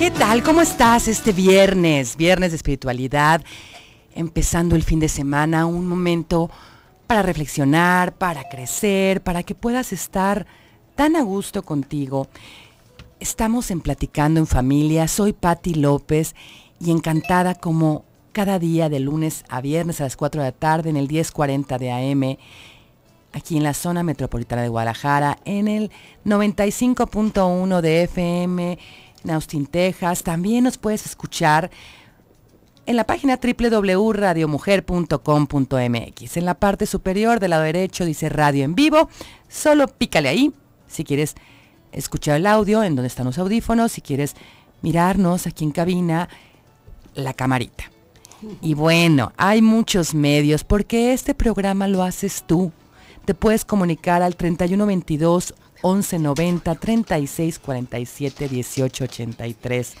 ¿Qué tal? ¿Cómo estás este viernes? Viernes de espiritualidad, empezando el fin de semana, un momento para reflexionar, para crecer, para que puedas estar tan a gusto contigo. Estamos en Platicando en Familia, soy Patti López y encantada como cada día de lunes a viernes a las 4 de la tarde en el 1040 de AM, aquí en la zona metropolitana de Guadalajara, en el 95.1 de FM en Austin, Texas. También nos puedes escuchar en la página www.radiomujer.com.mx. En la parte superior del lado derecho dice radio en vivo. Solo pícale ahí si quieres escuchar el audio en donde están los audífonos, si quieres mirarnos aquí en cabina, la camarita. Y bueno, hay muchos medios porque este programa lo haces tú. Te puedes comunicar al 3122 1190 3647 1883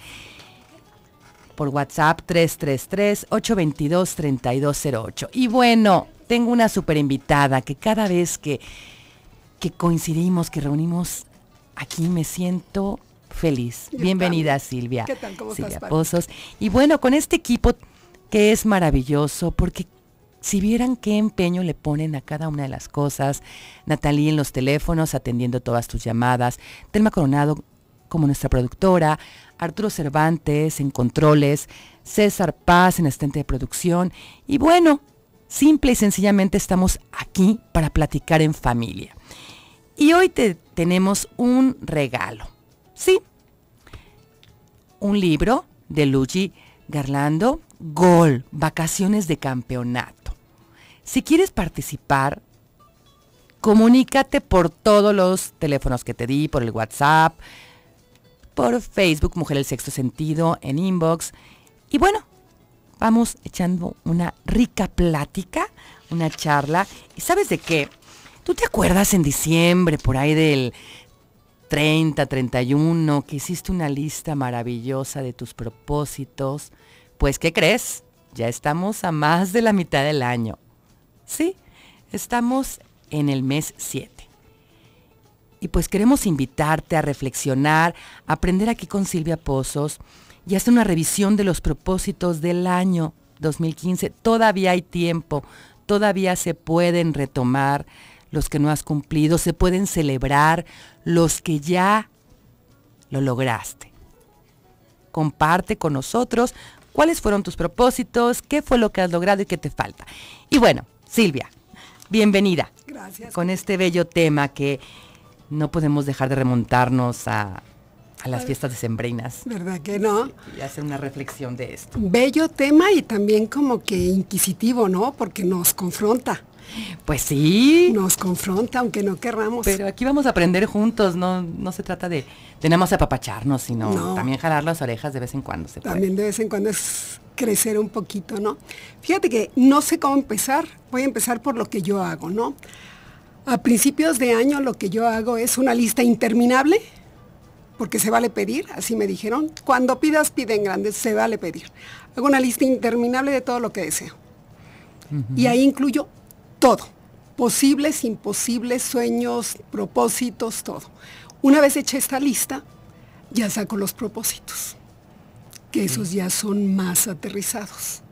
por WhatsApp 333-822-3208. Y bueno, tengo una super invitada que cada vez que, que coincidimos, que reunimos aquí, me siento feliz. Bienvenida, Silvia. ¿Qué tal? ¿Cómo Silvia estás, Pozos. Y bueno, con este equipo que es maravilloso, porque si vieran qué empeño le ponen a cada una de las cosas, Natalie en los teléfonos atendiendo todas tus llamadas, Telma Coronado como nuestra productora, Arturo Cervantes en controles, César Paz en asistente de producción y bueno, simple y sencillamente estamos aquí para platicar en familia. Y hoy te tenemos un regalo. Sí, un libro de Luigi Garlando, Gol, Vacaciones de Campeonato. Si quieres participar, comunícate por todos los teléfonos que te di, por el WhatsApp, por Facebook, Mujer el Sexto Sentido, en inbox. Y bueno, vamos echando una rica plática, una charla. ¿Y sabes de qué? ¿Tú te acuerdas en diciembre, por ahí del 30, 31, que hiciste una lista maravillosa de tus propósitos? Pues, ¿qué crees? Ya estamos a más de la mitad del año. Sí, estamos en el mes 7. Y pues queremos invitarte a reflexionar, a aprender aquí con Silvia Pozos y hacer una revisión de los propósitos del año 2015. Todavía hay tiempo, todavía se pueden retomar los que no has cumplido, se pueden celebrar los que ya lo lograste. Comparte con nosotros cuáles fueron tus propósitos, qué fue lo que has logrado y qué te falta. Y bueno, Silvia, bienvenida. Gracias. Con este bello tema que no podemos dejar de remontarnos a, a las fiestas decembrinas ¿Verdad que no? y hacer una reflexión de esto. Bello tema y también como que inquisitivo, ¿no? Porque nos confronta. Pues sí, Nos confronta, aunque no querramos. pero aquí vamos a aprender juntos, no, no se trata de, de nada más apapacharnos, sino No. también jalar las orejas de vez en cuando se puede. También de vez en cuando es crecer un poquito, ¿no? Fíjate que no sé cómo empezar. Voy a empezar por lo que yo hago, ¿no? A principios de año lo que yo hago es una lista interminable, porque se vale pedir, así me dijeron. Cuando pidas, pide en grande, se vale pedir. Hago una lista interminable de todo lo que deseo. Y ahí incluyo todo. Posibles, imposibles, sueños, propósitos, todo. Una vez hecha esta lista, ya saco los propósitos, que esos ya son más aterrizados.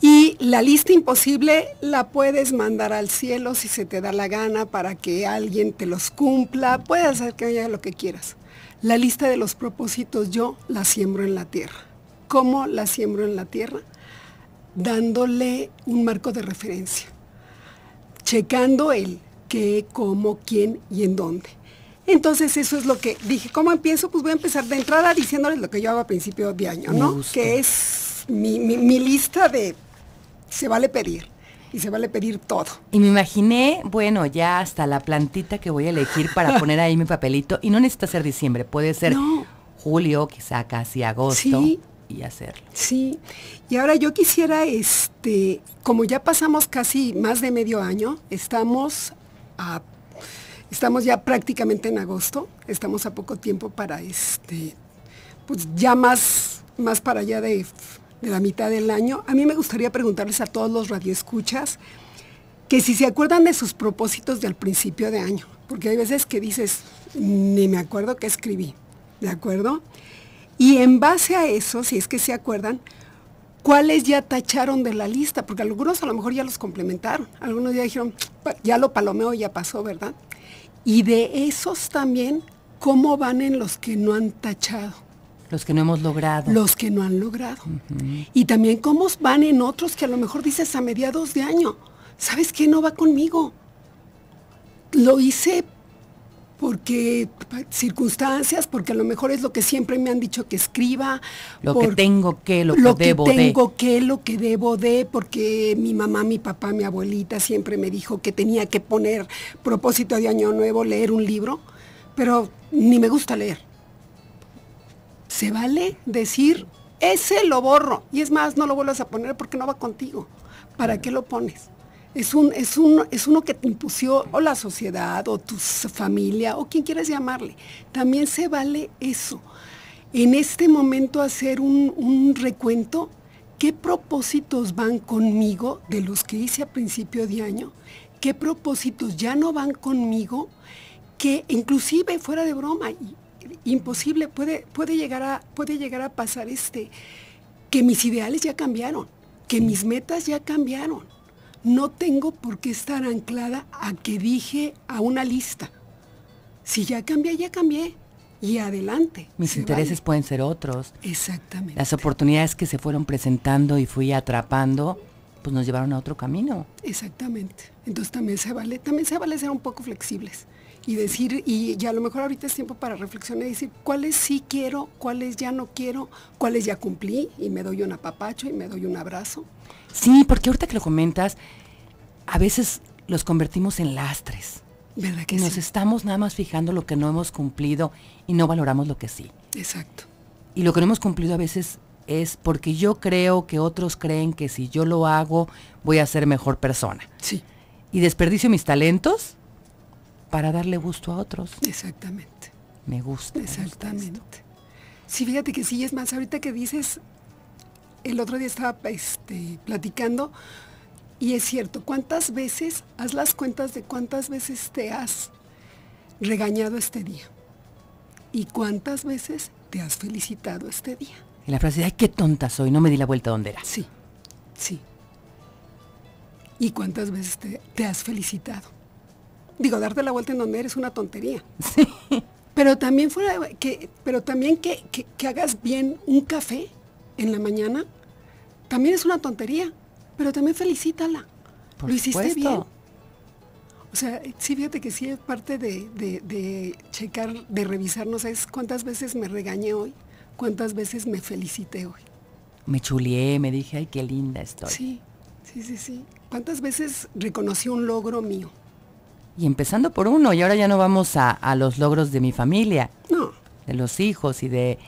Y la lista imposible la puedes mandar al cielo si se te da la gana para que alguien te los cumpla. Puedes hacer que haya lo que quieras. La lista de los propósitos yo la siembro en la tierra. ¿Cómo la siembro en la tierra? Dándole un marco de referencia. Checando el qué, cómo, quién y en dónde. Entonces eso es lo que dije. ¿Cómo empiezo? Pues voy a empezar de entrada diciéndoles lo que yo hago a principio de año, ¿no? Que es mi, mi- mi lista de se vale pedir. Y se vale pedir todo. Y me imaginé, bueno, ya hasta la plantita que voy a elegir para poner ahí mi papelito. Y no necesita ser diciembre, puede ser No. julio, quizá casi agosto. Sí. Y hacerlo. Sí, y ahora yo quisiera, este, como ya pasamos casi más de medio año, estamos a, estamos ya prácticamente en agosto, estamos a poco tiempo para este, pues ya más, más para allá de, de la mitad del año. A mí me gustaría preguntarles a todos los radioescuchas que si se acuerdan de sus propósitos del principio de año, porque hay veces que dices, ni me acuerdo qué escribí, ¿de acuerdo? Y en base a eso, si es que se acuerdan, ¿cuáles ya tacharon de la lista? Porque algunos a lo mejor ya los complementaron. Algunos ya dijeron, ya lo palomeo, ya pasó, ¿verdad? Y de esos también, ¿cómo van en los que no han tachado? Los que no hemos logrado. Los que no han logrado. Y también cómo van en otros que a lo mejor dices a mediados de año, ¿sabes qué? No va conmigo. Lo hice porque circunstancias, porque a lo mejor es lo que siempre me han dicho que escriba. Lo que tengo que, lo, que debo de. Lo que tengo que, lo que debo de, porque mi mamá, mi papá, mi abuelita siempre me dijo que tenía que poner propósito de año nuevo, leer un libro, pero ni me gusta leer. Se vale decir, ese lo borro, y es más, no lo vuelvas a poner porque no va contigo. ¿Para qué lo pones? Es, un, es, un, es uno que te impusió o la sociedad o tu familia o quien quieras llamarle. También se vale eso. En este momento hacer un, un recuento, ¿qué propósitos van conmigo de los que hice a principio de año? ¿Qué propósitos ya no van conmigo? Que inclusive fuera de broma, imposible, puede, puede, llegar a, puede llegar a pasar este, que mis ideales ya cambiaron, que mis metas ya cambiaron no tengo por qué estar anclada a que dije a una lista. Si ya cambié, ya cambié. Y adelante. Mis intereses pueden ser otros. Exactamente. Las oportunidades que se fueron presentando y fui atrapando, pues nos llevaron a otro camino. Exactamente. Entonces también se vale, también se vale ser un poco flexibles y decir, y ya a lo mejor ahorita es tiempo para reflexionar y decir cuáles sí quiero, cuáles ya no quiero, cuáles ya cumplí y me doy un apapacho y me doy un abrazo. Sí, porque ahorita que lo comentas, a veces los convertimos en lastres. ¿Verdad que Nos estamos nada más fijando lo que no hemos cumplido y no valoramos lo que sí. Exacto. Y lo que no hemos cumplido a veces es porque yo creo que otros creen que si yo lo hago voy a ser mejor persona. Sí. Y desperdicio mis talentos para darle gusto a otros. Exactamente. Me gusta. Exactamente. sí, fíjate que sí, es más, ahorita que dices el otro día estaba este, platicando y es cierto, ¿cuántas veces, haz las cuentas de cuántas veces te has regañado este día? ¿Y cuántas veces te has felicitado este día? Y la frase, ay, qué tonta soy, no me di la vuelta donde era. Sí, sí. ¿Y cuántas veces te, has felicitado? Digo, darte la vuelta en donde eres una tontería. Sí. Pero también fuera que, pero también que, que hagas bien un café en la mañana también es una tontería, pero también felicítala. Lo hiciste bien. O sea, sí, fíjate que sí es parte de, checar, de revisarnos, es cuántas veces me regañé hoy, cuántas veces me felicité hoy. Me chulié, me dije, ay, qué linda estoy. Sí, sí, sí, sí. ¿Cuántas veces reconocí un logro mío? Y empezando por uno, y ahora ya no vamos a, a los logros de mi familia. No. De los hijos y de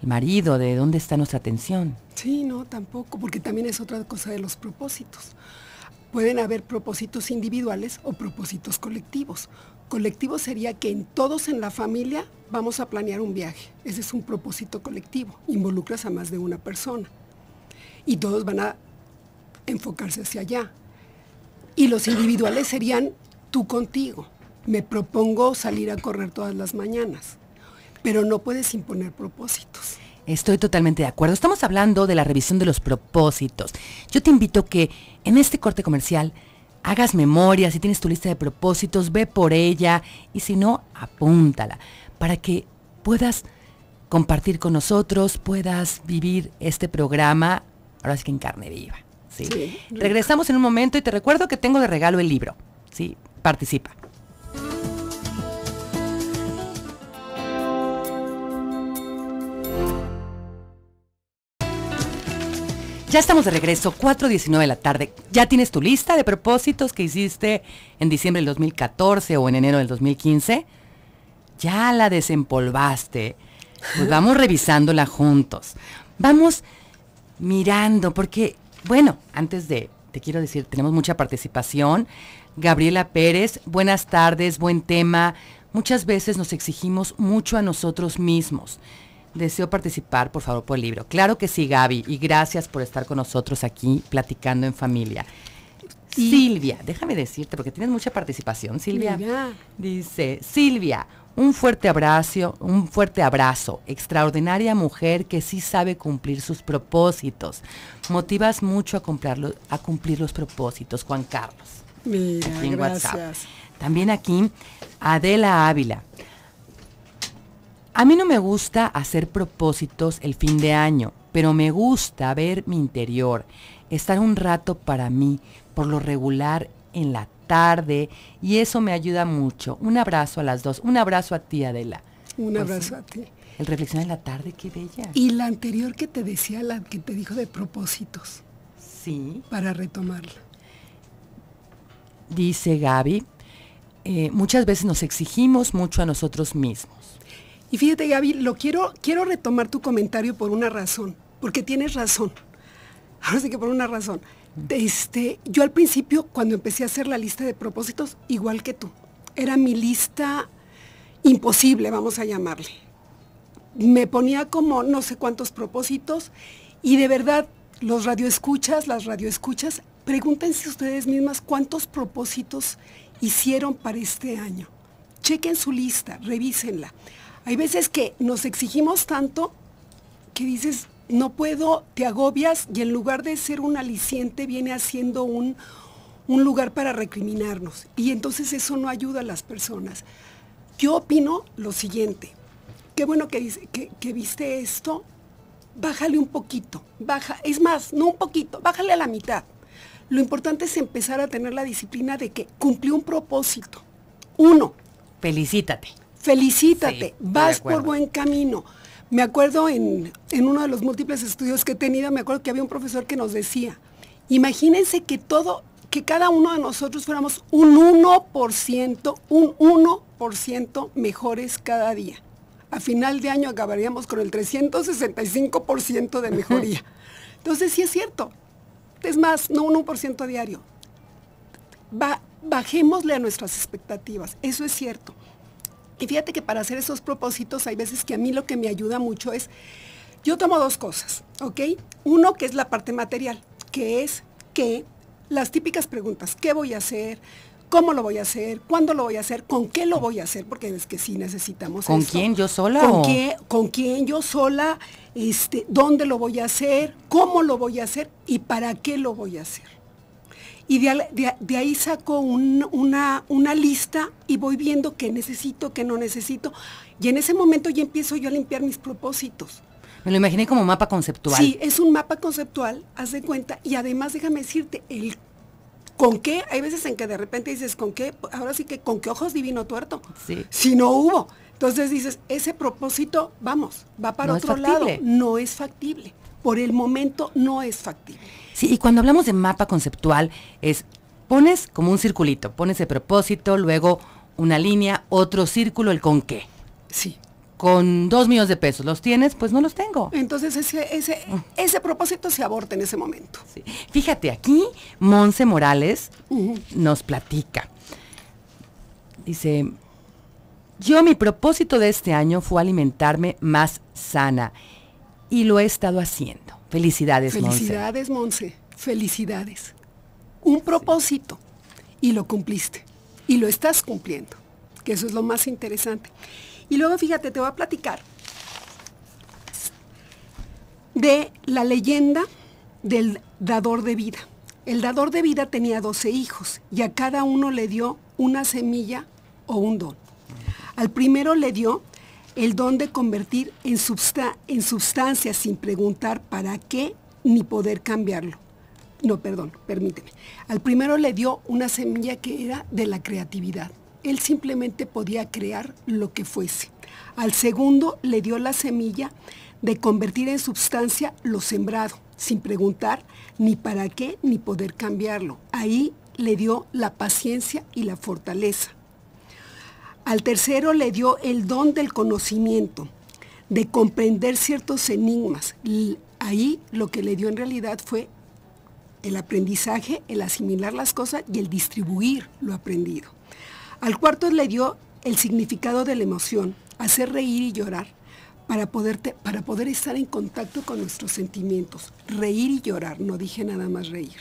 marido, de dónde está nuestra atención. Sí, no, tampoco, porque también es otra cosa de los propósitos. Pueden haber propósitos individuales o propósitos colectivos. Colectivo sería que en todos en la familia vamos a planear un viaje. Ese es un propósito colectivo. Involucras a más de una persona. Y todos van a enfocarse hacia allá. Y los individuales serían tú contigo. Me propongo salir a correr todas las mañanas pero no puedes imponer propósitos. Estoy totalmente de acuerdo. Estamos hablando de la revisión de los propósitos. Yo te invito que en este corte comercial hagas memoria, si tienes tu lista de propósitos, ve por ella y si no, apúntala para que puedas compartir con nosotros, puedas vivir este programa, ahora sí que en carne viva. ¿sí? Regresamos en un momento y te recuerdo que tengo de regalo el libro. ¿sí? Participa. Ya estamos de regreso, 4.19 de la tarde. ¿Ya tienes tu lista de propósitos que hiciste en diciembre del 2014 o en enero del 2015? Ya la desempolvaste. Pues vamos revisándola juntos. Vamos mirando, porque, bueno, antes de, te quiero decir, tenemos mucha participación. Gabriela Pérez, buenas tardes, buen tema. Muchas veces nos exigimos mucho a nosotros mismos deseo participar, por favor, por el libro. Claro que sí, Gaby, y gracias por estar con nosotros aquí platicando en familia. Silvia, déjame decirte, porque tienes mucha participación, Silvia. Dice, Silvia, Un fuerte abrazo, un fuerte abrazo. Extraordinaria mujer que sí sabe cumplir sus propósitos. Motivas mucho a, a cumplir los propósitos, Juan Carlos. Mira, gracias. También aquí, Adela Ávila. A mí no me gusta hacer propósitos el fin de año, pero me gusta ver mi interior, estar un rato para mí, por lo regular en la tarde y eso me ayuda mucho. Un abrazo a las dos, un abrazo a ti Adela. Un pues abrazo a ti. El reflexión en la tarde, qué bella. Y la anterior que te decía, la que te dijo de propósitos. Sí. Para retomarla. Dice Gaby, eh, muchas veces nos exigimos mucho a nosotros mismos. Y fíjate Gaby, lo quiero, quiero retomar tu comentario por una razón, porque tienes razón. Ahora sí que por una razón. Este, yo al principio, cuando empecé a hacer la lista de propósitos, igual que tú, era mi lista imposible, vamos a llamarle. Me ponía como no sé cuántos propósitos y de verdad los radioescuchas, las radioescuchas, pregúntense ustedes mismas cuántos propósitos hicieron para este año. Chequen su lista, revísenla. Hay veces que nos exigimos tanto que dices, no puedo, te agobias y en lugar de ser un aliciente viene haciendo un, lugar para recriminarnos. Y entonces eso no ayuda a las personas. Yo opino lo siguiente, qué bueno que, viste esto, bájale un poquito, baja, es más, no un poquito, bájale a la mitad. Lo importante es empezar a tener la disciplina de que cumplió un propósito. Uno. Felicítate. Felicítate, vas por buen camino. Me acuerdo en, uno de los múltiples estudios que he tenido, me acuerdo que había un profesor que nos decía, imagínense que todo, que cada uno de nosotros fuéramos un 1%, un 1% mejores cada día. A final de año acabaríamos con el 365% de mejoría. Entonces sí es cierto. Es más, no un 1% diario. bajémosle a nuestras expectativas. Eso es cierto. Y fíjate que para hacer esos propósitos hay veces que a mí lo que me ayuda mucho es, yo tomo dos cosas, ¿ok? Uno que es la parte material, que es que las típicas preguntas, ¿qué voy a hacer? ¿Cómo lo voy a hacer? ¿Cuándo lo voy a hacer? ¿Con qué lo voy a hacer? Porque es que sí necesitamos ¿Con quién yo sola? ¿Con, qué, ¿Con quién yo sola? Este, ¿Dónde lo voy a hacer? ¿Cómo lo voy a hacer? ¿Y para qué lo voy a hacer? Y de, ahí saco una, una, lista y voy viendo qué necesito, qué no necesito. Y en ese momento ya empiezo yo a limpiar mis propósitos. Me lo imaginé como mapa conceptual. Sí, es un mapa conceptual, haz de cuenta. Y además déjame decirte, el con qué, hay veces en que de repente dices, ¿con qué? Ahora sí que con qué ojos divino tuerto. Sí. Si no hubo. Entonces dices, ese propósito, vamos, va para otro lado. No es factible. Por el momento no es factible. Sí, y cuando hablamos de mapa conceptual es, pones como un circulito, pones el propósito, luego una línea, otro círculo, el con qué. Sí. Con dos millones de pesos, ¿los tienes? Pues no los tengo. Entonces ese, ese, mm. ese propósito se aborta en ese momento. Fíjate, aquí Monse Morales nos platica. Dice, yo mi propósito de este año fue alimentarme más sana y lo he estado haciendo. Felicidades, Monse. Felicidades, Monse. Felicidades. Un propósito y lo cumpliste. Y lo estás cumpliendo, que eso es lo más interesante. Y luego, fíjate, te voy a platicar de la leyenda del dador de vida. El dador de vida tenía 12 hijos y a cada uno le dio una semilla o un don. Al primero le dio el don de convertir en, en sustancia sin preguntar para qué ni poder cambiarlo. No, perdón, permíteme. Al primero le dio una semilla que era de la creatividad. Él simplemente podía crear lo que fuese. Al segundo le dio la semilla de convertir en sustancia lo sembrado, sin preguntar ni para qué ni poder cambiarlo. Ahí le dio la paciencia y la fortaleza. Al tercero le dio el don del conocimiento, de comprender ciertos enigmas. ahí lo que le dio en realidad fue el aprendizaje, el asimilar las cosas y el distribuir lo aprendido. Al cuarto le dio el significado de la emoción, hacer reír y llorar, para, para poder estar en contacto con nuestros sentimientos. Reír y llorar, no dije nada más reír.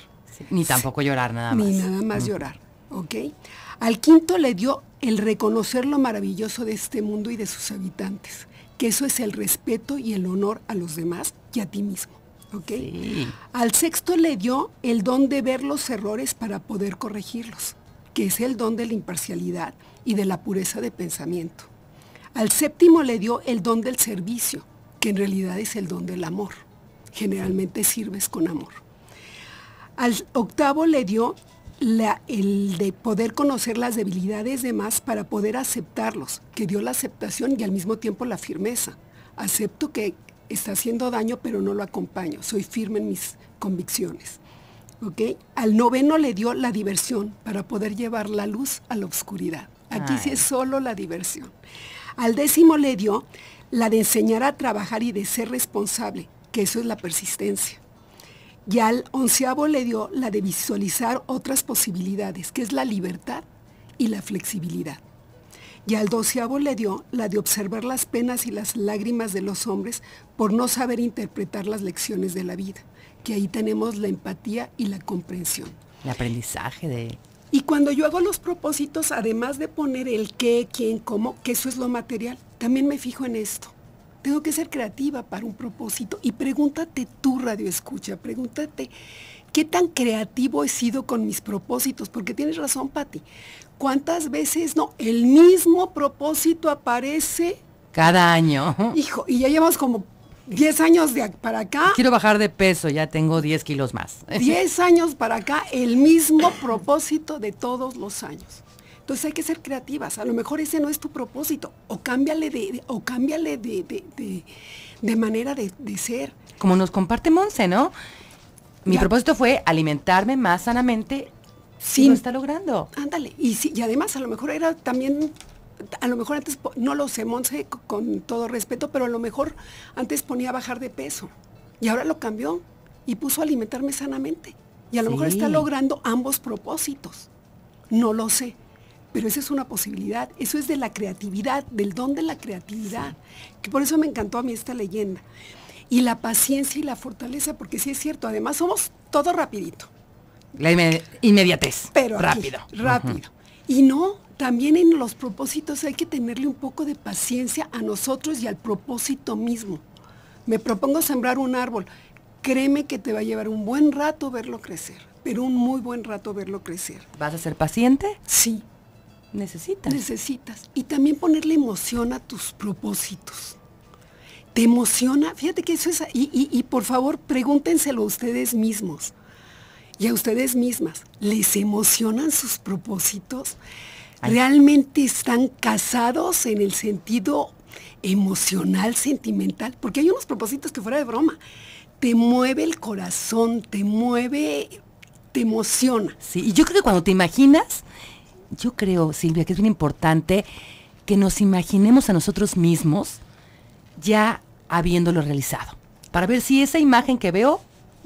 ni tampoco llorar nada más. Ni nada más llorar. ¿ok? Al quinto le dio el reconocer lo maravilloso de este mundo y de sus habitantes, que eso es el respeto y el honor a los demás y a ti mismo. Al sexto le dio el don de ver los errores para poder corregirlos, que es el don de la imparcialidad y de la pureza de pensamiento. Al séptimo le dio el don del servicio, que en realidad es el don del amor. Generalmente sirves con amor. Al octavo le dio el de poder conocer las debilidades de más para poder aceptarlos, que dio la aceptación y al mismo tiempo la firmeza. Acepto que está haciendo daño, pero no lo acompaño. Soy firme en mis convicciones. ¿Okay? Al noveno le dio la diversión para poder llevar la luz a la oscuridad. Aquí sí es solo la diversión. Al décimo le dio la de enseñar a trabajar y de ser responsable, que eso es la persistencia. Y al onceavo le dio la de visualizar otras posibilidades, que es la libertad y la flexibilidad. Y al doceavo le dio la de observar las penas y las lágrimas de los hombres por no saber interpretar las lecciones de la vida, que ahí tenemos la empatía y la comprensión. El aprendizaje de... Y cuando yo hago los propósitos, además de poner el qué, quién, cómo, que eso es lo material, también me fijo en esto. Tengo que ser creativa para un propósito. Y pregúntate tú, radio escucha, pregúntate qué tan creativo he sido con mis propósitos, porque tienes razón, Patti. ¿Cuántas veces no? El mismo propósito aparece. Cada año. Hijo, y ya llevamos como 10 años de para acá. Quiero bajar de peso, ya tengo 10 kilos más. 10 años para acá, el mismo propósito de todos los años. Entonces hay que ser creativas. A lo mejor ese no es tu propósito. O cámbiale de, o cámbiale de, manera de, ser. Como nos comparte Monse, ¿no? Mi propósito fue alimentarme más sanamente. Sí. Lo está logrando. Ándale. Y, sí, y además a lo mejor era también a lo mejor antes, no lo sé, Monse, con todo respeto, pero a lo mejor antes ponía bajar de peso y ahora lo cambió y puso a alimentarme sanamente. Y a lo mejor está logrando ambos propósitos. No lo sé. Pero esa es una posibilidad, eso es de la creatividad, del don de la creatividad, que por eso me encantó a mí esta leyenda. Y la paciencia y la fortaleza, porque sí es cierto, además somos todo rapidito. La inmediatez. Pero rápido. rápido. Y no, también en los propósitos hay que tenerle un poco de paciencia a nosotros y al propósito mismo. Me propongo sembrar un árbol. Créeme que te va a llevar un buen rato verlo crecer, pero un muy buen rato verlo crecer. ¿Vas a ser paciente? Sí, Necesitas. Necesitas. Y también ponerle emoción a tus propósitos. ¿Te emociona? Fíjate que eso es... Y, por favor, pregúntenselo a ustedes mismos y a ustedes mismas. ¿Les emocionan sus propósitos? ¿Realmente están casados en el sentido emocional, sentimental? Porque hay unos propósitos que fuera de broma. Te mueve el corazón, te mueve, te emociona. Sí, y yo creo que cuando te imaginas yo creo, Silvia, que es muy importante que nos imaginemos a nosotros mismos ya habiéndolo realizado, para ver si esa imagen que veo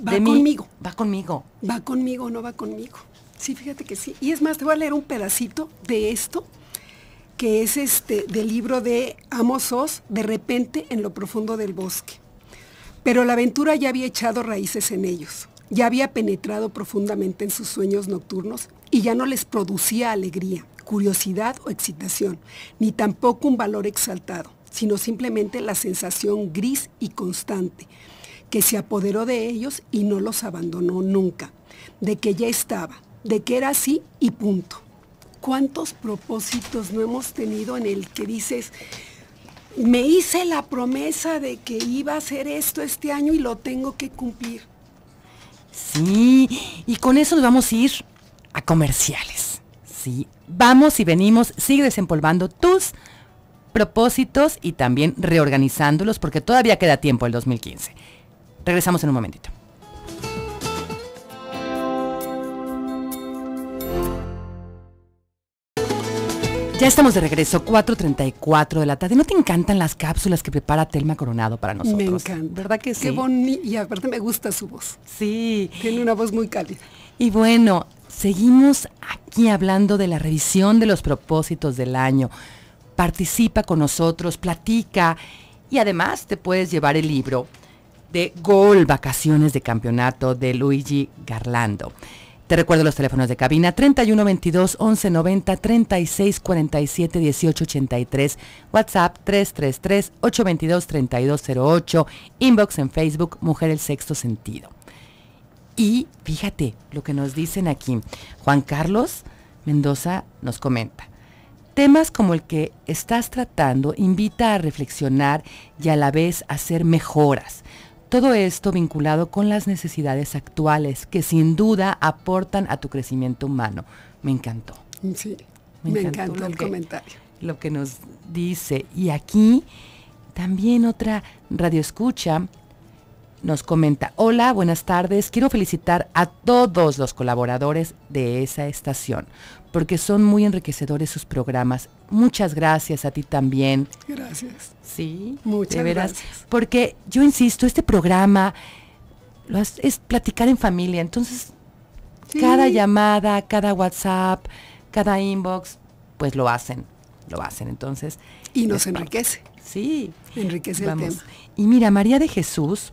va conmigo. va conmigo. Va conmigo o no va conmigo. Sí, fíjate que sí. Y es más, te voy a leer un pedacito de esto, que es este del libro de Amos Oz, De repente en lo profundo del bosque. Pero la aventura ya había echado raíces en ellos, ya había penetrado profundamente en sus sueños nocturnos y ya no les producía alegría, curiosidad o excitación, ni tampoco un valor exaltado, sino simplemente la sensación gris y constante que se apoderó de ellos y no los abandonó nunca, de que ya estaba, de que era así y punto. ¿Cuántos propósitos no hemos tenido en el que dices, me hice la promesa de que iba a hacer esto este año y lo tengo que cumplir? Sí, y con eso nos vamos a ir a comerciales. Sí, vamos y venimos, sigue desempolvando tus propósitos y también reorganizándolos porque todavía queda tiempo el 2015. Regresamos en un momentito. Ya estamos de regreso, 4.34 de la tarde. ¿No te encantan las cápsulas que prepara Telma Coronado para nosotros? Me encanta. ¿Verdad que sí? Qué bonito. Y aparte me gusta su voz. Sí. Tiene una voz muy cálida. Y bueno, seguimos aquí hablando de la revisión de los propósitos del año. Participa con nosotros, platica y además te puedes llevar el libro de Gol Vacaciones de Campeonato de Luigi Garlando. Te recuerdo los teléfonos de cabina 31 22 11 90 36 47 18 83, WhatsApp 333 822 3208, inbox en Facebook Mujer el Sexto Sentido. Y fíjate lo que nos dicen aquí. Juan Carlos Mendoza nos comenta. Temas como el que estás tratando invita a reflexionar y a la vez a hacer mejoras. Todo esto vinculado con las necesidades actuales que sin duda aportan a tu crecimiento humano. Me encantó. Sí, me, encantó, el comentario. Lo que nos dice. Y aquí también otra radioescucha nos comenta, hola, buenas tardes, quiero felicitar a todos los colaboradores de esa estación, porque son muy enriquecedores sus programas. Muchas gracias a ti también. Gracias. Sí, muchas gracias. Porque yo insisto, este programa es platicar en familia, entonces cada llamada, cada WhatsApp, cada inbox, pues lo hacen, lo hacen, entonces. Y nos enriquece. Sí. Enriquece el tema. Y mira, María de Jesús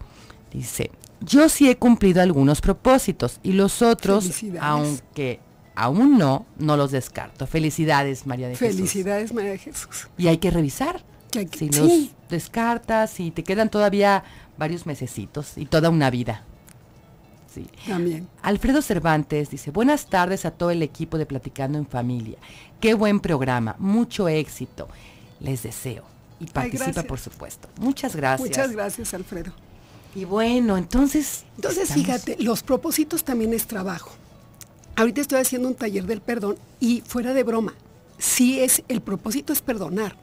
Dice, yo sí he cumplido algunos propósitos y los otros, aunque aún no, no los descarto. Felicidades, María de Jesús. Felicidades, María de Jesús. Y hay que revisar. si los descartas y te quedan todavía varios mesecitos y toda una vida. Sí. También. Alfredo Cervantes dice, buenas tardes a todo el equipo de Platicando en Familia. Qué buen programa, mucho éxito. Les deseo. Y participa, por supuesto. Muchas gracias. Muchas gracias, Alfredo. Y bueno, entonces... Entonces, fíjate, los propósitos también es trabajo. Ahorita estoy haciendo un taller del perdón y fuera de broma, sí es, el propósito es perdonar.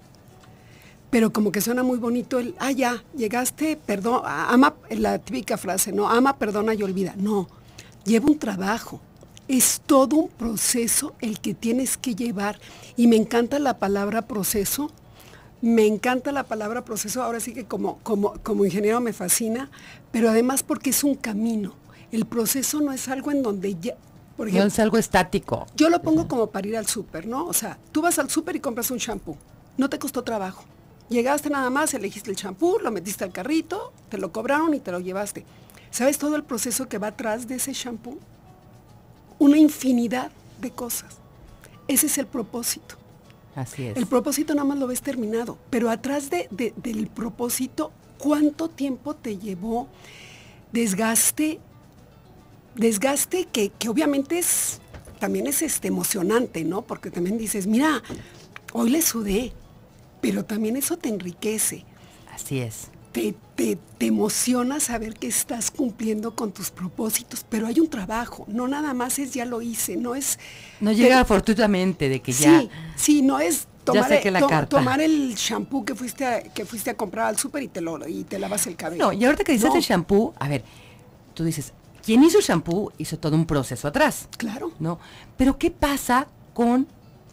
Pero como que suena muy bonito el, ah, ya, llegaste, perdón, ama, la típica frase, no, ama, perdona y olvida. No, lleva un trabajo. Es todo un proceso el que tienes que llevar. Y me encanta la palabra proceso me encanta la palabra proceso, ahora sí que como, como, como ingeniero me fascina, pero además porque es un camino. El proceso no es algo en donde ya, por ejemplo, no es algo estático. Yo lo pongo como para ir al súper, ¿no? O sea, tú vas al súper y compras un shampoo. No te costó trabajo. Llegaste nada más, elegiste el champú, lo metiste al carrito, te lo cobraron y te lo llevaste. ¿Sabes todo el proceso que va atrás de ese shampoo? Una infinidad de cosas. Ese es el propósito. Así es. El propósito nada más lo ves terminado, pero atrás de, del propósito, ¿cuánto tiempo te llevó? Desgaste, desgaste que, obviamente es, también es este, emocionante, ¿no? Porque también dices, mira, hoy le sudé, pero también eso te enriquece. Así es te, te, emociona saber que estás cumpliendo con tus propósitos, pero hay un trabajo, no nada más es ya lo hice, no es... No llega fortuitamente de que ya... Sí, sí, no es tomar, tomar el shampoo que fuiste a, que fuiste a comprar al súper y te lo y te lavas el cabello. No, y ahorita que dices el shampoo, a ver, tú dices, quien hizo el shampoo hizo todo un proceso atrás. Claro. ¿No? Pero ¿qué pasa con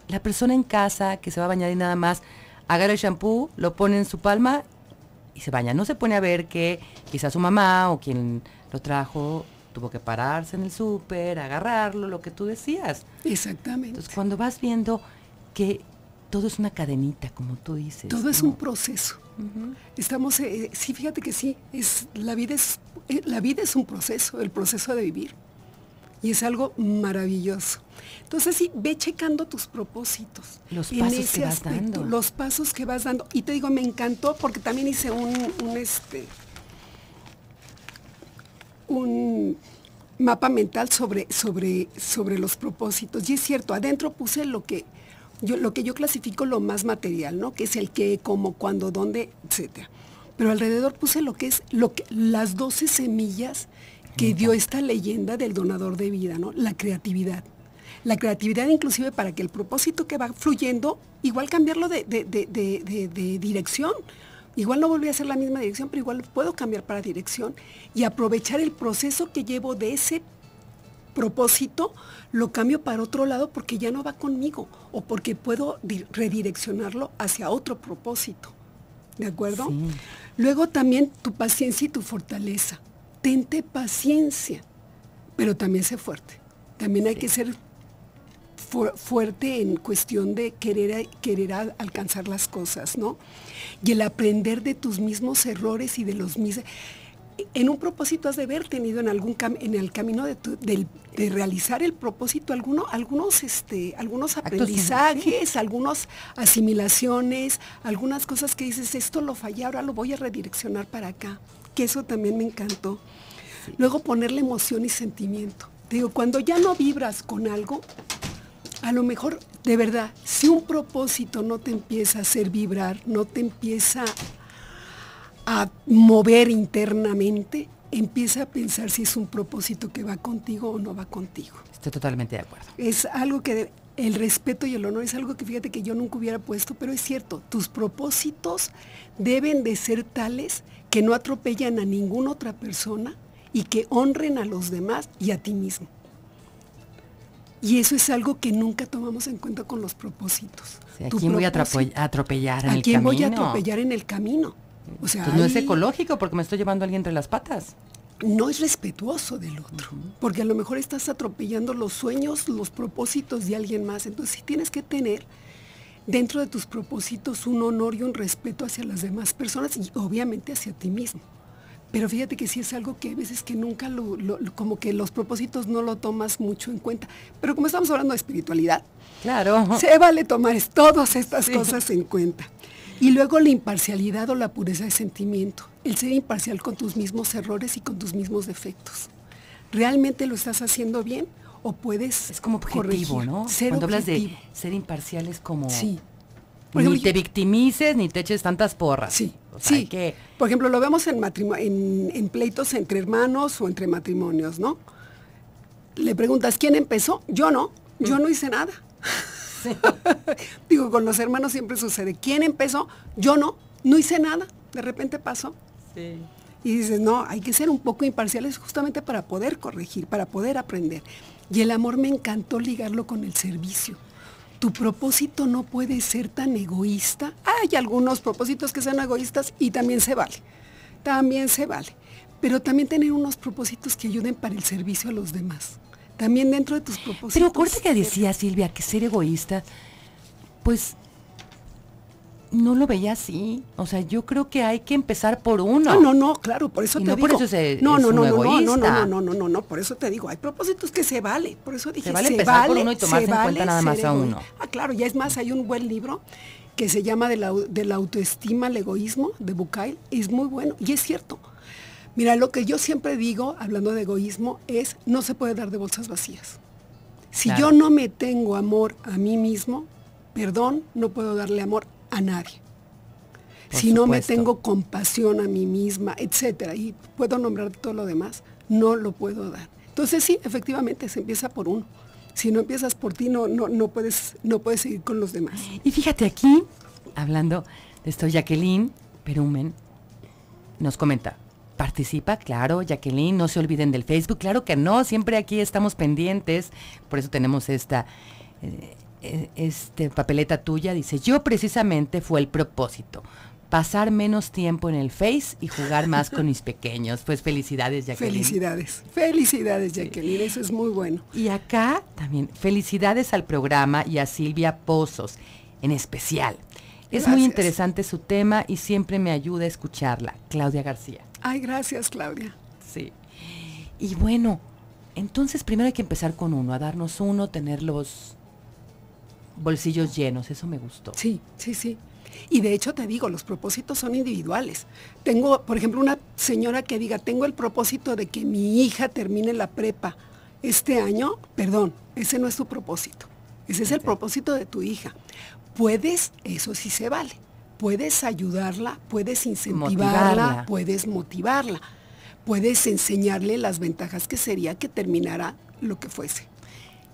la persona en casa que se va a bañar y nada más agarra el shampoo, lo pone en su palma y se baña. No se pone a ver que quizás su mamá o quien lo trajo tuvo que pararse en el súper, agarrarlo, lo que tú decías. Exactamente. Entonces, cuando vas viendo que todo es una cadenita, como tú dices. Todo es un proceso. Estamos, eh, sí, fíjate que sí, es, la, vida es, eh, la vida es un proceso, el proceso de vivir. Y es algo maravilloso. Entonces sí, ve checando tus propósitos. Los pasos que vas dando. Los pasos que vas dando. Y te digo, me encantó porque también hice un, este un mapa mental sobre, sobre, sobre los propósitos. Y es cierto, adentro puse lo que yo, lo que yo clasifico lo más material, ¿no? Que es el qué, cómo, cuándo, dónde, etcétera. Pero alrededor puse lo que es lo que, las 12 semillas que dio esta leyenda del donador de vida, ¿no? La creatividad. La creatividad inclusive para que el propósito que va fluyendo, igual cambiarlo de, dirección. Igual no volví a hacer la misma dirección, pero igual puedo cambiar para dirección y aprovechar el proceso que llevo de ese propósito, lo cambio para otro lado porque ya no va conmigo o porque puedo redireccionarlo hacia otro propósito. ¿De acuerdo? Luego también tu paciencia y tu fortaleza tente paciencia, pero también sé fuerte. También hay que ser fuerte en cuestión de querer, querer alcanzar las cosas, ¿no? Y el aprender de tus mismos errores y de los mismos... en un propósito has de haber tenido en algún en el camino de, de, realizar el propósito alguno, algunos, este, algunos aprendizajes, algunas asimilaciones, algunas cosas que dices, esto lo fallé, ahora lo voy a redireccionar para acá. Que eso también me encantó. Luego ponerle emoción y sentimiento. Digo, cuando ya no vibras con algo, a lo mejor, de verdad, si un propósito no te empieza a hacer vibrar, no te empieza a mover internamente, empieza a pensar si es un propósito que va contigo o no va contigo. Estoy totalmente de acuerdo. Es algo que el respeto y el honor es algo que fíjate que yo nunca hubiera puesto, pero es cierto, tus propósitos deben de ser tales que no atropellan a ninguna otra persona y que honren a los demás y a ti mismo. Y eso es algo que nunca tomamos en cuenta con los propósitos. ¿A quién voy a atropellar en el camino? ¿A quién voy a atropellar en el camino? O sea, pues no es ecológico porque me estoy llevando a alguien entre las patas. No es respetuoso del otro, porque a lo mejor estás atropellando los sueños, los propósitos de alguien más. Entonces sí tienes que tener dentro de tus propósitos un honor y un respeto hacia las demás personas y obviamente hacia ti mismo. Pero fíjate que sí es algo que a veces que nunca lo, como que los propósitos no lo tomas mucho en cuenta. Pero como estamos hablando de espiritualidad, claro. se vale tomar todas estas cosas en cuenta. Y luego la imparcialidad o la pureza de sentimiento, el ser imparcial con tus mismos errores y con tus mismos defectos. ¿Realmente lo estás haciendo bien o puedes Es como objetivo, ¿no? Cuando hablas de ser imparcial es como... Sí. ni te victimices ni te eches tantas porras. Sí, sí. Que... Por ejemplo, lo vemos en, en, en pleitos entre hermanos o entre matrimonios, ¿no? Le preguntas, ¿quién empezó? Yo no, yo mm. no hice nada. Digo, con los hermanos siempre sucede. ¿Quién empezó? Yo no, no hice nada. De repente pasó. Y dices, no, hay que ser un poco imparciales justamente para poder corregir, para poder aprender. Y el amor me encantó ligarlo con el servicio. Tu propósito no puede ser tan egoísta. Hay algunos propósitos que sean egoístas y también se vale. También se vale. Pero también tener unos propósitos que ayuden para el servicio a los demás también dentro de tus propósitos. Pero acuérdate que decía Silvia que ser egoísta, pues no lo veía así. O sea, yo creo que hay que empezar por uno. No, no, no, claro, por eso te no digo. Por eso se, no, no, no, no, no, no, no, no, no, no, no, por eso te digo, hay propósitos que se vale. Por eso dije, se vale empezar por uno y tomarse en cuenta nada más a uno. Ah, claro, ya es más, hay un buen libro que se llama de la, de la autoestima al egoísmo, de Bucail, es muy bueno, y es cierto. Mira, lo que yo siempre digo, hablando de egoísmo, es no se puede dar de bolsas vacías. Si yo no me tengo amor a mí mismo, perdón, no puedo darle amor a nadie. si no me tengo compasión a mí misma, etcétera, y puedo nombrar todo lo demás, no lo puedo dar. Entonces sí, efectivamente, se empieza por uno. Si no empiezas por ti, no, no, no, puedes, no puedes seguir con los demás. Y fíjate aquí, hablando de esto, Jacqueline Perumen nos comenta, Participa, claro, Jacqueline, no se olviden del Facebook, claro que no, siempre aquí estamos pendientes, por eso tenemos esta eh, eh, este papeleta tuya, dice, yo precisamente fue el propósito, pasar menos tiempo en el Face y jugar más con mis pequeños. Pues felicidades, Jacqueline. Felicidades, felicidades, Jacqueline, eso es muy bueno. Y acá también, felicidades al programa y a Silvia Pozos, en especial. Es muy interesante su tema y siempre me ayuda a escucharla. Claudia García. Ay, gracias, Claudia. Sí. Y bueno, entonces primero hay que empezar con uno, a darnos uno, tener los bolsillos llenos, eso me gustó. Sí, sí, sí. Y de hecho te digo, los propósitos son individuales. Tengo, por ejemplo, una señora que diga, tengo el propósito de que mi hija termine la prepa este año, perdón, ese no es tu propósito. Ese es el propósito de tu hija. Puedes, eso sí se vale puedes ayudarla, puedes incentivarla, puedes motivarla, puedes enseñarle las ventajas que sería que terminara lo que fuese.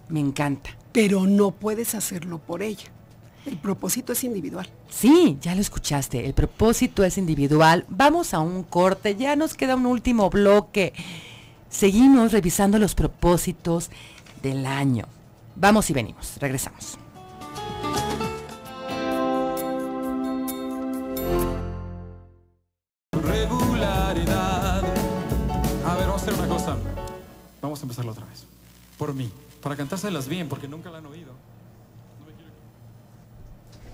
Me encanta. Pero no puedes hacerlo por ella. El propósito es individual. Sí, ya lo escuchaste. El propósito es individual. Vamos a un corte. Ya nos queda un último bloque. Seguimos revisando los propósitos del año. Vamos y venimos. Regresamos. A empezarlo otra vez. Por mí. Para cantárselas bien, porque nunca la han oído.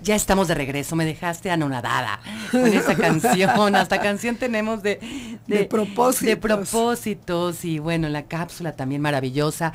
Ya estamos de regreso, me dejaste anonadada con esa canción. Hasta canción tenemos de, de, propósitos. De propósitos y bueno, la cápsula también maravillosa.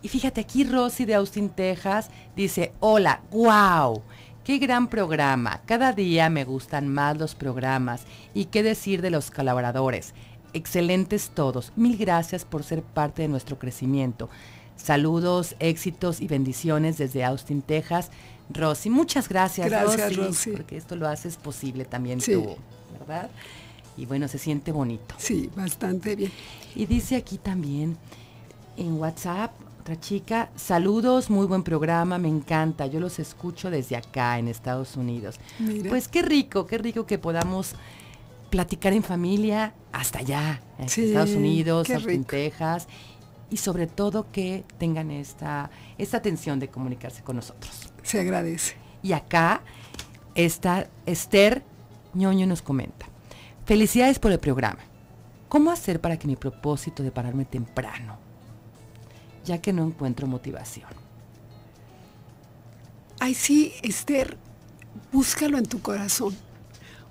Y fíjate, aquí Rosy de Austin, Texas, dice, hola, wow, qué gran programa. Cada día me gustan más los programas. Y qué decir de los colaboradores. Excelentes todos. Mil gracias por ser parte de nuestro crecimiento. Saludos, éxitos y bendiciones desde Austin, Texas. Rosy, muchas gracias, gracias Rosy, porque esto lo haces posible también tú, ¿verdad? Y bueno, se siente bonito. Sí, bastante bien. Y dice aquí también en WhatsApp, otra chica, saludos, muy buen programa, me encanta, yo los escucho desde acá en Estados Unidos. Pues qué rico, qué rico que podamos platicar en familia hasta allá, en Estados Unidos, en Texas, y sobre todo que tengan esta, esta atención de comunicarse con nosotros. Se agradece. Y acá está Esther ñoño nos comenta. Felicidades por el programa. ¿Cómo hacer para que mi propósito de pararme temprano, ya que no encuentro motivación? Ay, sí, Esther, búscalo en tu corazón.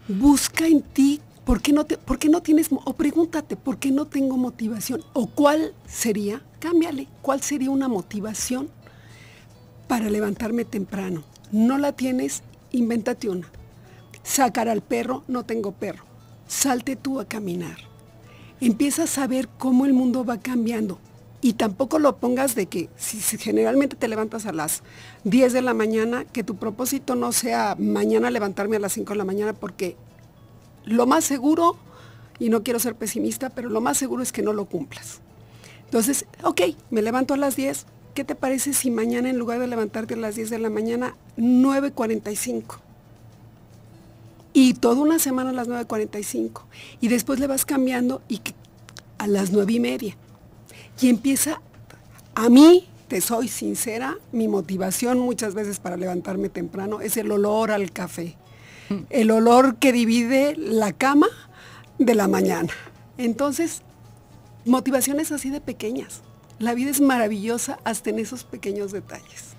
Busca en ti por qué no, te, por qué no tienes, o pregúntate, ¿por qué no tengo motivación? ¿O cuál sería? Cámbiale, ¿cuál sería una motivación para levantarme temprano. No la tienes, invéntate una. Sacar al perro, no tengo perro. Salte tú a caminar. Empieza a saber cómo el mundo va cambiando. Y tampoco lo pongas de que si, generalmente te levantas a las 10 de la mañana, que tu propósito no sea mañana levantarme a las 5 de la mañana, porque lo más seguro, y no quiero ser pesimista, pero lo más seguro es que no lo cumplas. Entonces, ok, me levanto a las 10, ¿qué te parece si mañana en lugar de levantarte a las 10 de la mañana, 9.45? Y toda una semana a las 9.45. Y después le vas cambiando y a las 9 y media. Y empieza, a mí, te soy sincera, mi motivación muchas veces para levantarme temprano es el olor al café. El olor que divide la cama de la mañana. Entonces, motivaciones así de pequeñas. La vida es maravillosa hasta en esos pequeños detalles.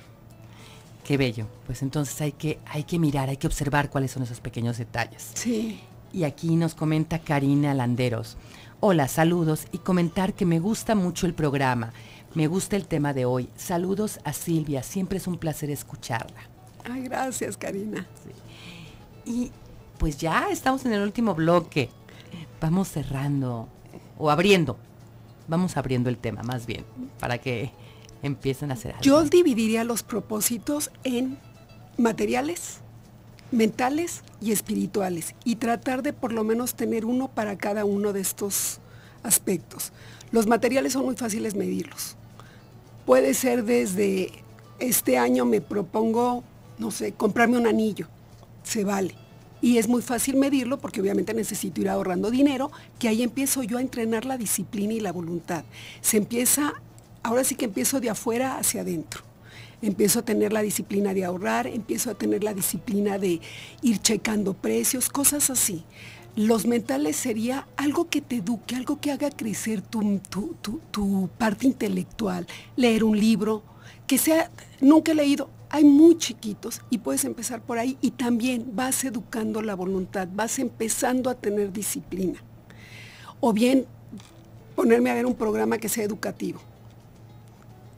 Qué bello. Pues entonces hay que, hay que mirar, hay que observar cuáles son esos pequeños detalles. Sí. Y aquí nos comenta Karina Landeros. Hola, saludos y comentar que me gusta mucho el programa. Me gusta el tema de hoy. Saludos a Silvia, siempre es un placer escucharla. Ay, gracias, Karina. Y pues ya estamos en el último bloque. Vamos cerrando o abriendo vamos abriendo el tema más bien, para que empiecen a hacer algo. Yo dividiría los propósitos en materiales, mentales y espirituales y tratar de por lo menos tener uno para cada uno de estos aspectos. Los materiales son muy fáciles medirlos. Puede ser desde este año me propongo, no sé, comprarme un anillo, se vale y es muy fácil medirlo porque obviamente necesito ir ahorrando dinero, que ahí empiezo yo a entrenar la disciplina y la voluntad. Se empieza, ahora sí que empiezo de afuera hacia adentro. Empiezo a tener la disciplina de ahorrar, empiezo a tener la disciplina de ir checando precios, cosas así. Los mentales sería algo que te eduque, algo que haga crecer tu, tu parte intelectual, leer un libro, que sea, nunca he leído, hay muy chiquitos y puedes empezar por ahí y también vas educando la voluntad, vas empezando a tener disciplina. O bien ponerme a ver un programa que sea educativo.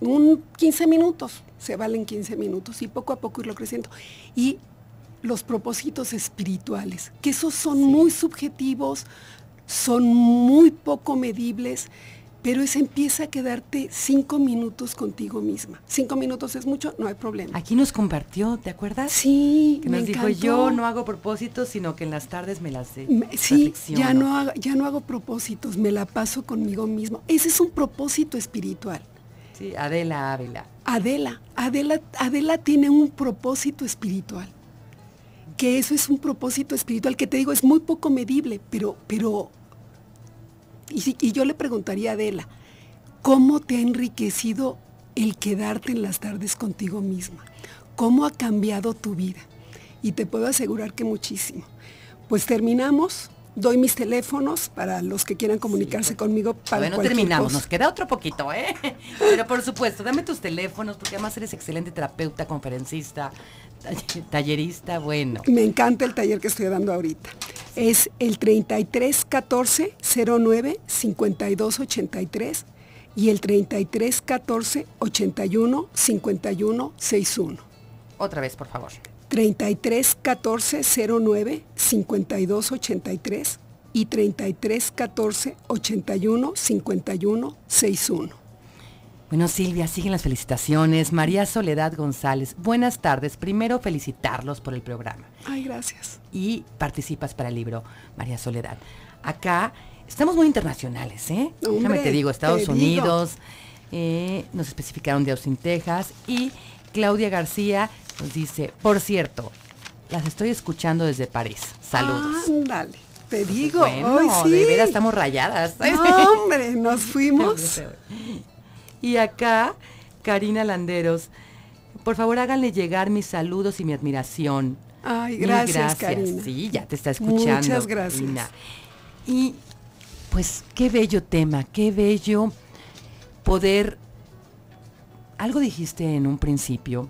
Un 15 minutos, se valen 15 minutos y poco a poco irlo creciendo. Y los propósitos espirituales, que esos son muy subjetivos, son muy poco medibles pero ese empieza a quedarte cinco minutos contigo misma. Cinco minutos es mucho, no hay problema. Aquí nos compartió, ¿te acuerdas? Sí, que nos dijo yo no hago propósitos, sino que en las tardes me las de, Sí, ya no, hago, ya no hago propósitos, me la paso conmigo mismo. Ese es un propósito espiritual. Sí, Adela Ávila. Adela, Adela, Adela tiene un propósito espiritual. Que eso es un propósito espiritual que te digo es muy poco medible, pero, pero y, yo le preguntaría a Adela, ¿cómo te ha enriquecido el quedarte en las tardes contigo misma? ¿Cómo ha cambiado tu vida? Y te puedo asegurar que muchísimo. Pues terminamos, Doy mis teléfonos para los que quieran comunicarse conmigo para Bueno, terminamos, cosa. nos queda otro poquito, ¿eh? Pero por supuesto, dame tus teléfonos, porque además eres excelente terapeuta, conferencista, tall- tallerista, bueno. Me encanta el taller que estoy dando ahorita. Es el 33 14 09 52 83 y el 33 14 81 51 61. Otra vez, por favor. 33 14 09 52 83 y 33 14 81 51 61. Bueno, Silvia, siguen las felicitaciones. María Soledad González, buenas tardes. Primero, felicitarlos por el programa. Ay, gracias. Y participas para el libro, María Soledad. Acá estamos muy internacionales, ¿eh? Hombre, Déjame te digo, Estados te Unidos, eh, nos especificaron de Austin, Texas. Y Claudia García nos dice, por cierto, las estoy escuchando desde París. Saludos. Ándale, te digo. bueno, hoy sí. de veras estamos rayadas. No, hombre, nos fuimos. Y acá, Karina Landeros, por favor háganle llegar mis saludos y mi admiración. Ay, gracias, Karina. Sí, ya te está escuchando. Muchas gracias. Karina. Y pues qué bello tema, qué bello poder... Algo dijiste en un principio,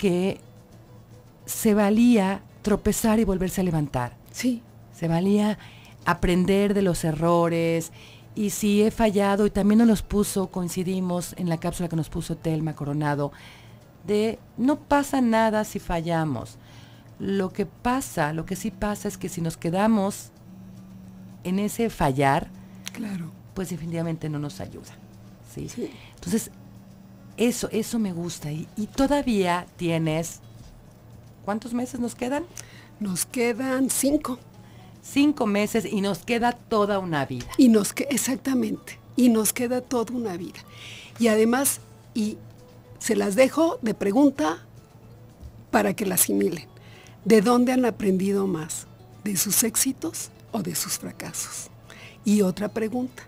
que se valía tropezar y volverse a levantar. Sí, Se valía aprender de los errores y si he fallado, y también nos los puso, coincidimos en la cápsula que nos puso Telma Coronado, de no pasa nada si fallamos. Lo que pasa, lo que sí pasa es que si nos quedamos en ese fallar, claro. pues definitivamente no nos ayuda. ¿sí? Sí. Entonces, eso, eso me gusta. Y, y todavía tienes, ¿cuántos meses nos quedan? Nos quedan cinco. Cinco meses y nos queda toda una vida. Y nos que exactamente. Y nos queda toda una vida. Y además, y se las dejo de pregunta para que la asimilen. ¿De dónde han aprendido más? ¿De sus éxitos o de sus fracasos? Y otra pregunta.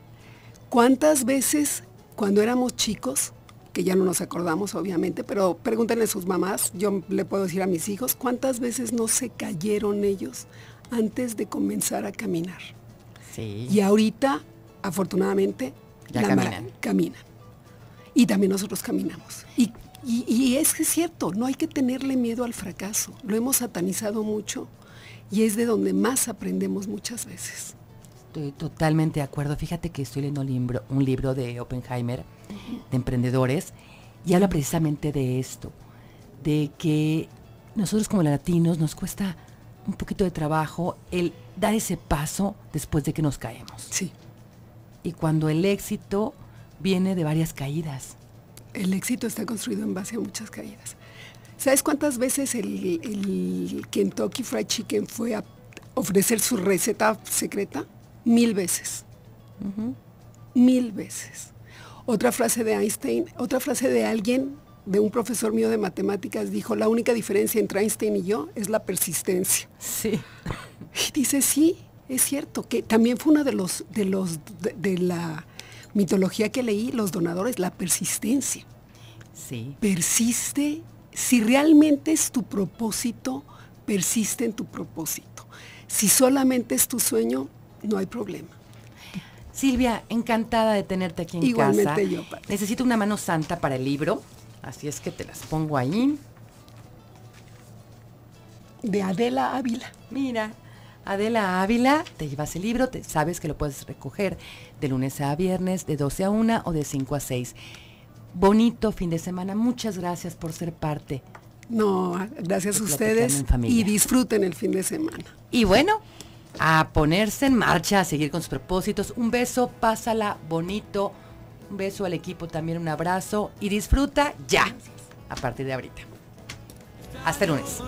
¿Cuántas veces cuando éramos chicos, que ya no nos acordamos obviamente, pero pregúntenle a sus mamás, yo le puedo decir a mis hijos, ¿cuántas veces no se cayeron ellos antes de comenzar a caminar? Sí. Y ahorita, afortunadamente, Ya la caminan. caminan. Y también nosotros caminamos. Y, y- y es que es cierto, no hay que tenerle miedo al fracaso. Lo hemos satanizado mucho y es de donde más aprendemos muchas veces. Estoy totalmente de acuerdo. Fíjate que estoy leyendo un libro, un libro de Oppenheimer, de emprendedores, y habla precisamente de esto, de que nosotros como latinos nos cuesta un poquito de trabajo el dar ese paso después de que nos caemos. Sí, Y cuando el éxito viene de varias caídas. el éxito está construido en base a muchas caídas. ¿Sabes cuántas veces el, el Kentucky Fried Chicken fue a ofrecer su receta secreta? Mil veces. Mil veces. Otra frase de Einstein, otra frase de alguien, de un profesor mío de matemáticas, dijo, la única diferencia entre Einstein y yo es la persistencia. Sí. Y dice, sí, es cierto, que también fue uno de los, de los, de, de la mitología que leí, los donadores, la persistencia. Sí. Persiste, si realmente es tu propósito, persiste en tu propósito. Si solamente es tu sueño, no hay problema. Silvia, encantada de tenerte aquí en Igualmente casa. yo, Pati. Necesito una mano santa para el libro, así es que te las pongo ahí. De Adela Ávila. Mira, Adela Ávila, te llevas el libro, te, sabes que lo puedes recoger de lunes a viernes, de 12 a 1 o de 5 a 6. Bonito fin de semana, muchas gracias por ser parte. No, gracias a ustedes y disfruten el fin de semana. Y bueno, a ponerse en marcha, a seguir con sus propósitos. Un beso, pásala bonito. Un beso al equipo también, un abrazo y disfruta ya, a partir de ahorita. Hasta lunes.